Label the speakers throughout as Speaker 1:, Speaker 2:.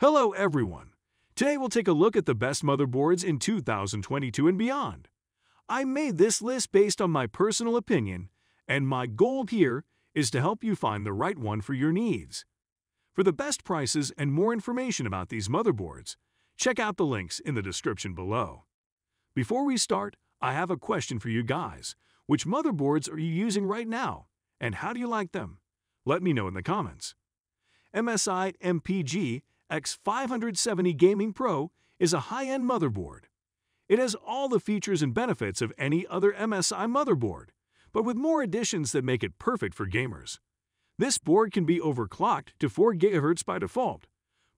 Speaker 1: Hello everyone! Today we'll take a look at the best motherboards in 2022 and beyond. I made this list based on my personal opinion, and my goal here is to help you find the right one for your needs. For the best prices and more information about these motherboards, check out the links in the description below. Before we start, I have a question for you guys. Which motherboards are you using right now, and how do you like them? Let me know in the comments. MSI MPG X570 Gaming Pro is a high-end motherboard. It has all the features and benefits of any other MSI motherboard, but with more additions that make it perfect for gamers. This board can be overclocked to 4 GHz by default,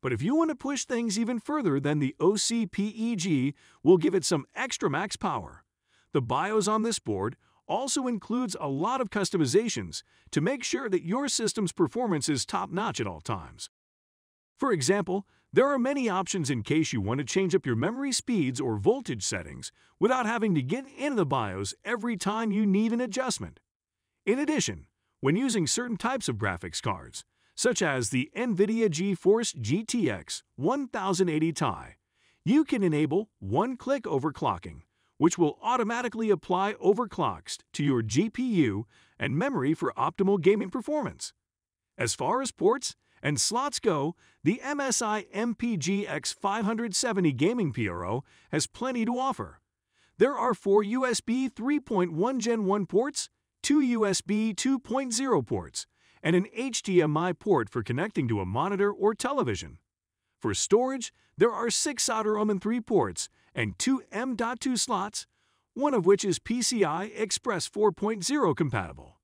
Speaker 1: but if you want to push things even further then the OCPEG will give it some extra max power. The BIOS on this board also includes a lot of customizations to make sure that your system's performance is top-notch at all times. For example, there are many options in case you want to change up your memory speeds or voltage settings without having to get into the BIOS every time you need an adjustment. In addition, when using certain types of graphics cards, such as the NVIDIA GeForce GTX 1080 Ti, you can enable one-click overclocking, which will automatically apply overclocks to your GPU and memory for optimal gaming performance. As far as ports, and slots go, the MSI MPG X570 Gaming PRO has plenty to offer. There are four USB 3.1 Gen 1 ports, two USB 2.0 ports, and an HDMI port for connecting to a monitor or television. For storage, there are six SATA 3 ports and two M.2 slots, one of which is PCI Express 4.0 compatible.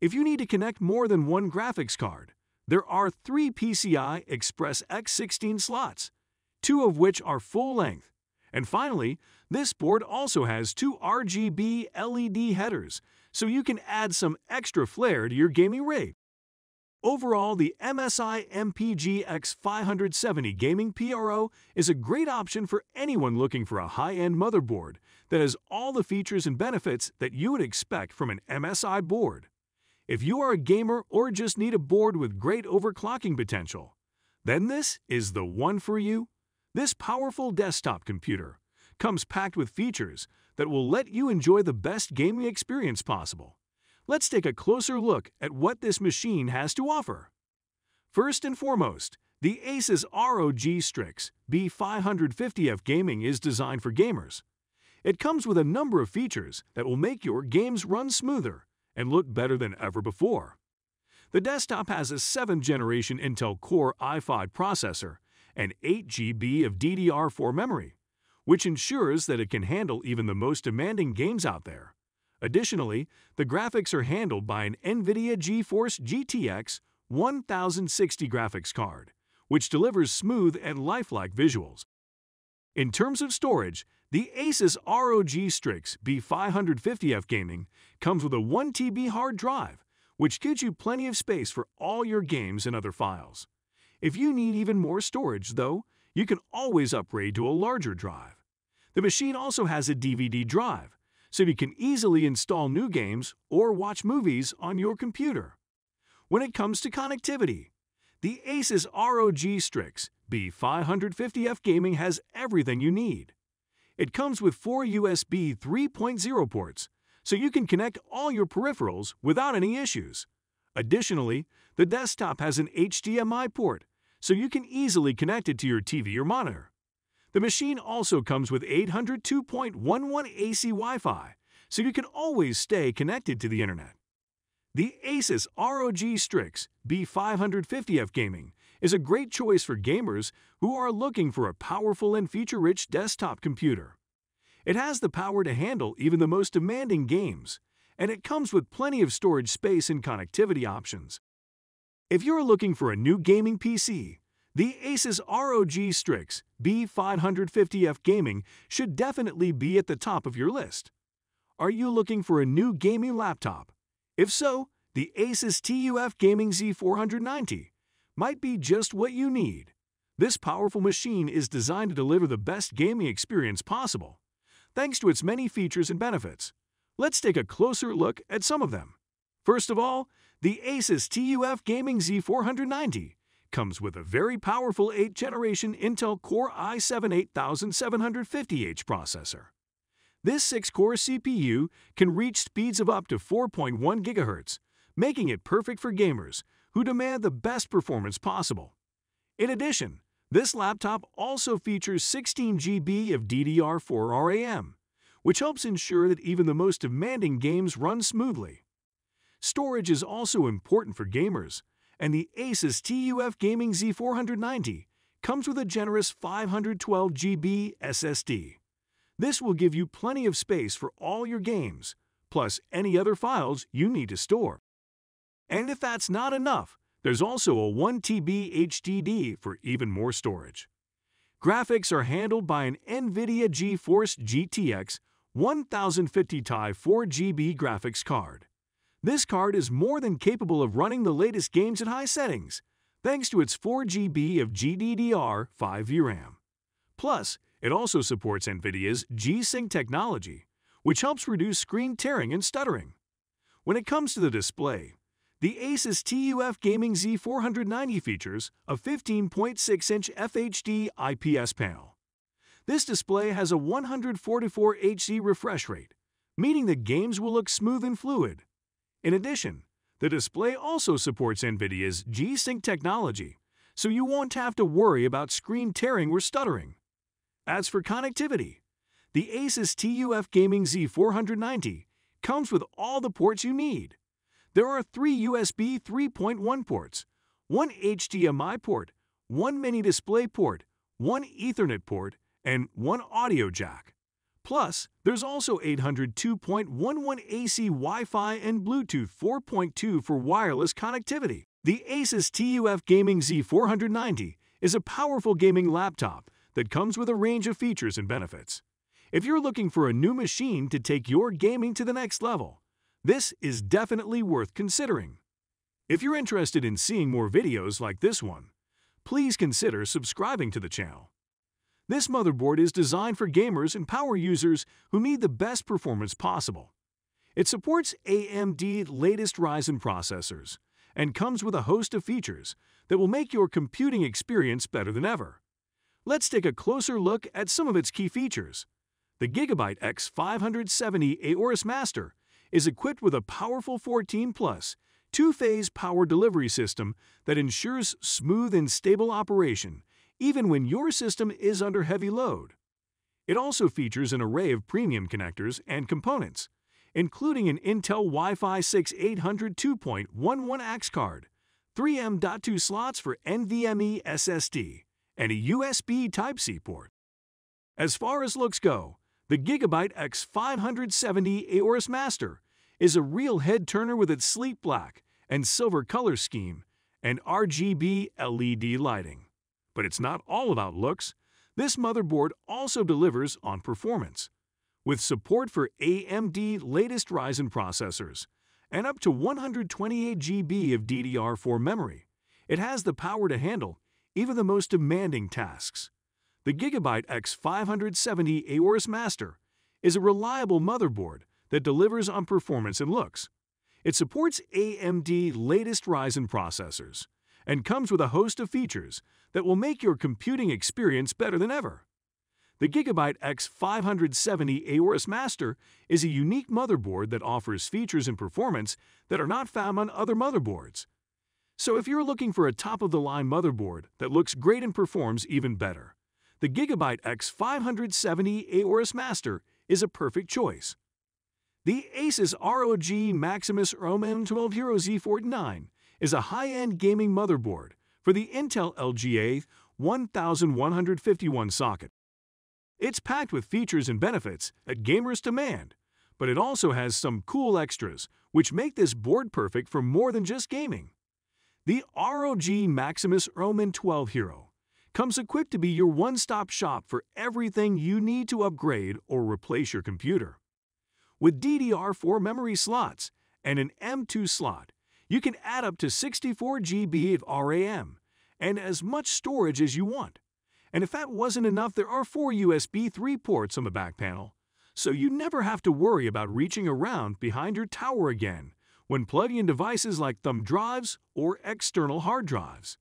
Speaker 1: If you need to connect more than one graphics card, there are three PCI Express X16 slots, two of which are full length. And finally, this board also has two RGB LED headers, so you can add some extra flair to your gaming rig. Overall, the MSI MPG X570 Gaming PRO is a great option for anyone looking for a high-end motherboard that has all the features and benefits that you would expect from an MSI board. If you are a gamer or just need a board with great overclocking potential, then this is the one for you. This powerful desktop computer comes packed with features that will let you enjoy the best gaming experience possible. Let's take a closer look at what this machine has to offer. First and foremost, the Asus ROG Strix B550F Gaming is designed for gamers. It comes with a number of features that will make your games run smoother and look better than ever before. The desktop has a 7th generation Intel Core i5 processor and 8 GB of DDR4 memory, which ensures that it can handle even the most demanding games out there. Additionally, the graphics are handled by an NVIDIA GeForce GTX 1060 graphics card, which delivers smooth and lifelike visuals. In terms of storage, the Asus ROG Strix B550F Gaming comes with a 1TB hard drive, which gives you plenty of space for all your games and other files. If you need even more storage, though, you can always upgrade to a larger drive. The machine also has a DVD drive, so you can easily install new games or watch movies on your computer. When it comes to connectivity, the Asus ROG Strix B550F Gaming has everything you need. It comes with four USB 3.0 ports, so you can connect all your peripherals without any issues. Additionally, the desktop has an HDMI port, so you can easily connect it to your TV or monitor. The machine also comes with 802.11 AC Wi-Fi, so you can always stay connected to the internet. The Asus ROG Strix B550F Gaming is a great choice for gamers who are looking for a powerful and feature-rich desktop computer. It has the power to handle even the most demanding games, and it comes with plenty of storage space and connectivity options. If you're looking for a new gaming PC, the Asus ROG Strix B550F Gaming should definitely be at the top of your list. Are you looking for a new gaming laptop? If so, the Asus TUF Gaming Z490 might be just what you need. This powerful machine is designed to deliver the best gaming experience possible, thanks to its many features and benefits. Let's take a closer look at some of them. First of all, the Asus TUF Gaming Z490 comes with a very powerful 8th generation Intel Core i7 8750H processor. This 6-core CPU can reach speeds of up to 4.1 GHz, making it perfect for gamers who demand the best performance possible. In addition, this laptop also features 16 GB of DDR4 RAM, which helps ensure that even the most demanding games run smoothly. Storage is also important for gamers, and the Asus TUF Gaming Z490 comes with a generous 512 GB SSD. This will give you plenty of space for all your games, plus any other files you need to store. And if that's not enough, there's also a 1TB HDD for even more storage. Graphics are handled by an NVIDIA GeForce GTX 1050 Ti 4GB graphics card. This card is more than capable of running the latest games at high settings, thanks to its 4GB of GDDR5 VRAM. Plus, it also supports NVIDIA's G-Sync technology, which helps reduce screen tearing and stuttering. When it comes to the display, the Asus TUF Gaming Z490 features a 15.6-inch FHD IPS panel. This display has a 144 Hz refresh rate, meaning the games will look smooth and fluid. In addition, the display also supports NVIDIA's G-Sync technology, so you won't have to worry about screen tearing or stuttering. As for connectivity, the Asus TUF Gaming Z490 comes with all the ports you need. There are three USB 3.1 ports, one HDMI port, one mini display port, one Ethernet port, and one audio jack. Plus, there's also 802.11 AC Wi-Fi and Bluetooth 4.2 for wireless connectivity. The Asus TUF Gaming Z490 is a powerful gaming laptop that comes with a range of features and benefits. If you're looking for a new machine to take your gaming to the next level, this is definitely worth considering. If you're interested in seeing more videos like this one, please consider subscribing to the channel. This motherboard is designed for gamers and power users who need the best performance possible. It supports AMD latest Ryzen processors and comes with a host of features that will make your computing experience better than ever. Let's take a closer look at some of its key features. The Gigabyte X570 Aorus Master is equipped with a powerful 14 Plus two-phase power delivery system that ensures smooth and stable operation even when your system is under heavy load. It also features an array of premium connectors and components, including an Intel Wi-Fi 6 800 2.11ax card, 3 M.2 slots for NVMe SSD, and a USB Type-C port. As far as looks go, the Gigabyte X570 Aorus Master is a real head-turner with its sleek black and silver color scheme and RGB LED lighting. But it's not all about looks. This motherboard also delivers on performance. With support for AMD latest Ryzen processors and up to 128 GB of DDR4 memory, it has the power to handle even the most demanding tasks. The Gigabyte X570 Aorus Master is a reliable motherboard that delivers on performance and looks. It supports AMD latest Ryzen processors and comes with a host of features that will make your computing experience better than ever. The Gigabyte X570 Aorus Master is a unique motherboard that offers features and performance that are not found on other motherboards. So if you're looking for a top-of-the-line motherboard that looks great and performs even better, the Gigabyte X570 Aorus Master is a perfect choice. The Asus ROG Maximus ROM M12 Hero Z49 is a high-end gaming motherboard for the Intel LGA 1151 socket. It's packed with features and benefits that gamers demand, but it also has some cool extras which make this board perfect for more than just gaming. The ROG Maximus ROM M12 Hero comes equipped to be your one-stop shop for everything you need to upgrade or replace your computer. With DDR4 memory slots and an M2 slot, you can add up to 64 GB of RAM and as much storage as you want. And if that wasn't enough, there are four USB 3 ports on the back panel, so you never have to worry about reaching around behind your tower again when plugging in devices like thumb drives or external hard drives.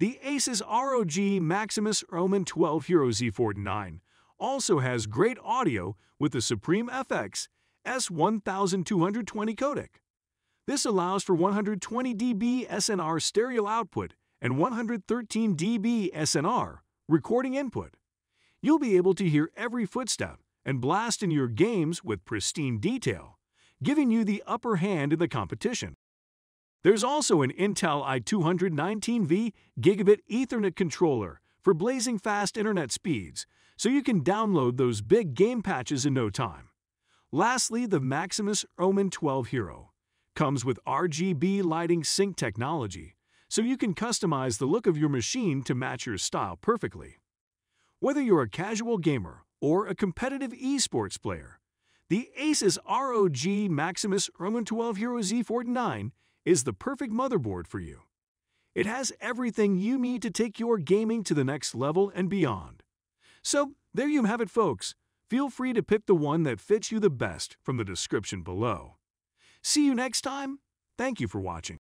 Speaker 1: The Asus ROG Maximus Roman 12 Hero Z49 also has great audio with the Supreme FX S1220 codec. This allows for 120 dB SNR stereo output and 113 dB SNR recording input. You'll be able to hear every footstep and blast in your games with pristine detail, giving you the upper hand in the competition. There's also an Intel i219V Gigabit Ethernet controller for blazing fast internet speeds, so you can download those big game patches in no time. Lastly, the Maximus Omen 12 Hero comes with RGB lighting sync technology, so you can customize the look of your machine to match your style perfectly. Whether you're a casual gamer or a competitive esports player, the Asus ROG Maximus Roman 12 Hero Z49 is the perfect motherboard for you. It has everything you need to take your gaming to the next level and beyond. So, there you have it, folks. Feel free to pick the one that fits you the best from the description below. See you next time. Thank you for watching.